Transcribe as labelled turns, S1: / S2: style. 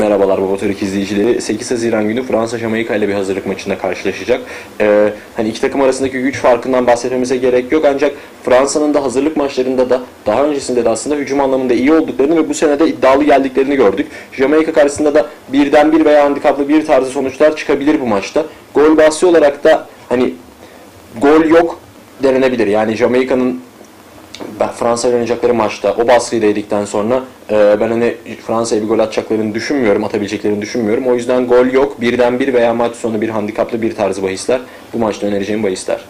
S1: Merhabalar Baba Türk izleyicileri. 8 Haziran günü Fransa Jamaika ile bir hazırlık maçında karşılaşacak. Ee, hani iki takım arasındaki güç farkından bahsetmemize gerek yok ancak Fransa'nın da hazırlık maçlarında da daha öncesinde de aslında hücum anlamında iyi olduklarını ve bu sene de iddialı geldiklerini gördük. Jamaika karşısında da birden bir veya handikaplı bir tarzı sonuçlar çıkabilir bu maçta. Gol bahsi olarak da hani gol yok denenebilir. Yani Jamaika'nın ben Fransa ile oynayacakları maçta o baskıyı da sonra e, ben hani Fransa'ya bir gol atacaklarını düşünmüyorum, atabileceklerini düşünmüyorum. O yüzden gol yok. Birden bir veya maç sonu bir handikaplı bir tarzı bahisler. Bu maçta önereceğim bahisler.